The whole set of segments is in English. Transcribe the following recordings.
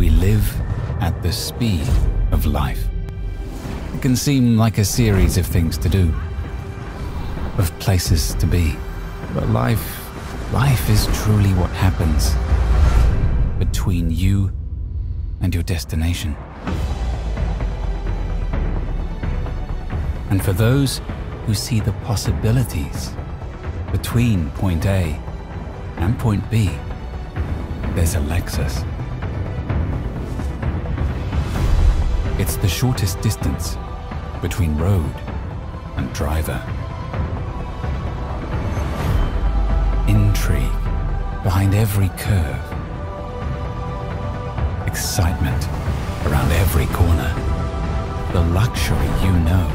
We live at the speed of life. It can seem like a series of things to do, of places to be. But life, life is truly what happens between you and your destination. And for those who see the possibilities between point A and point B, there's a Lexus. It's the shortest distance between road and driver. Intrigue behind every curve. Excitement around every corner. The luxury you know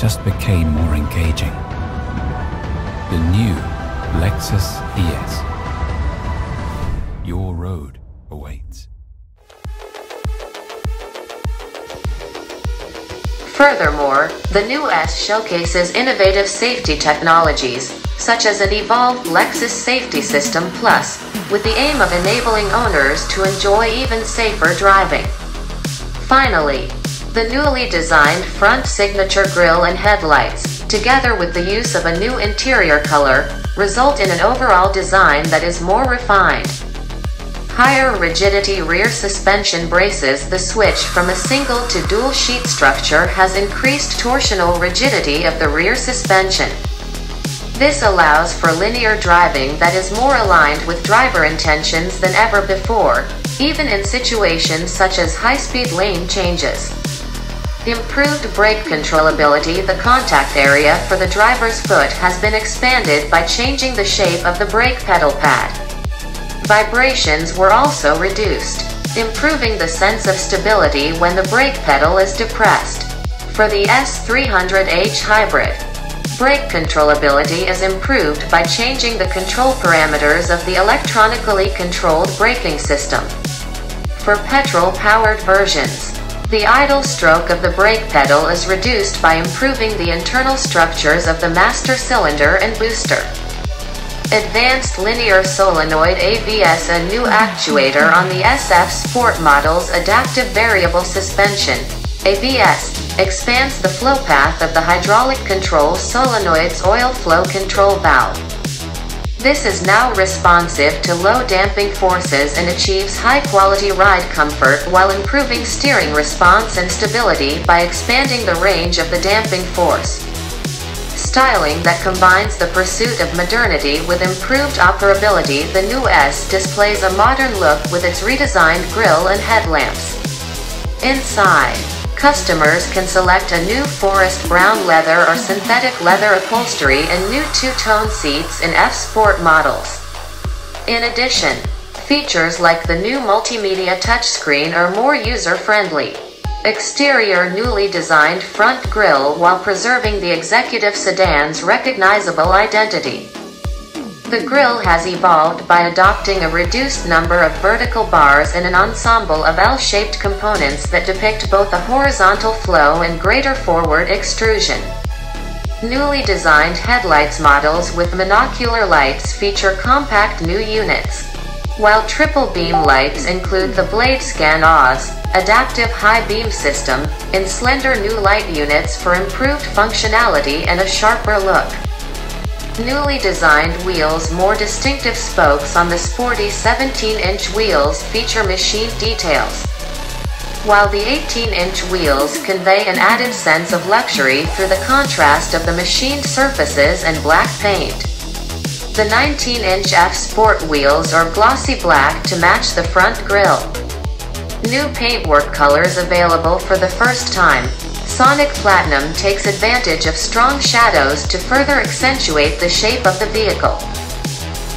just became more engaging. The new Lexus ES. Your road awaits. Furthermore, the new ES showcases innovative safety technologies, such as an evolved Lexus Safety System Plus, with the aim of enabling owners to enjoy even safer driving. Finally, the newly designed front signature grille and headlights, together with the use of a new interior color, result in an overall design that is more refined. Higher rigidity rear suspension braces the switch from a single to dual sheet structure has increased torsional rigidity of the rear suspension. This allows for linear driving that is more aligned with driver intentions than ever before, even in situations such as high-speed lane changes. Improved brake controllability The contact area for the driver's foot has been expanded by changing the shape of the brake pedal pad. Vibrations were also reduced, improving the sense of stability when the brake pedal is depressed. For the ES300H Hybrid, brake controllability is improved by changing the control parameters of the electronically controlled braking system. For petrol-powered versions, the idle stroke of the brake pedal is reduced by improving the internal structures of the master cylinder and booster. Advanced Linear Solenoid AVS A new actuator on the ES F Sport model's Adaptive Variable Suspension AVS expands the flow path of the hydraulic control solenoid's oil flow control valve. This is now responsive to low damping forces and achieves high-quality ride comfort while improving steering response and stability by expanding the range of the damping force styling that combines the pursuit of modernity with improved operability the new ES displays a modern look with its redesigned grille and headlamps. Inside, customers can select a new forest brown leather or synthetic leather upholstery and new two-tone seats in F-Sport models. In addition, features like the new multimedia touchscreen are more user-friendly. Exterior newly designed front grille while preserving the executive sedan's recognizable identity. The grille has evolved by adopting a reduced number of vertical bars and an ensemble of L-shaped components that depict both a horizontal flow and greater forward extrusion. Newly designed headlights models with monocular lights feature compact new units. While triple beam lights include the BladeScan Oz, adaptive high beam system, in slender new light units for improved functionality and a sharper look. Newly designed wheels More distinctive spokes on the sporty 17-inch wheels feature machine details. While the 18-inch wheels convey an added sense of luxury through the contrast of the machined surfaces and black paint. The 19-inch F Sport wheels are glossy black to match the front grille. New paintwork colors available for the first time. Sonic Platinum takes advantage of strong shadows to further accentuate the shape of the vehicle.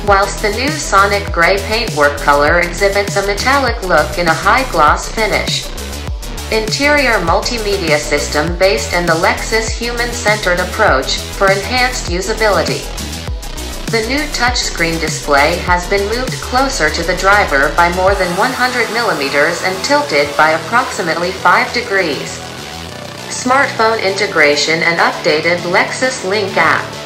Whilst the new Sonic Grey paintwork color exhibits a metallic look in a high-gloss finish. Interior multimedia system based on the Lexus human-centered approach for enhanced usability. The new touchscreen display has been moved closer to the driver by more than 100 millimeters and tilted by approximately 5 degrees. Smartphone integration and updated Lexus Link app.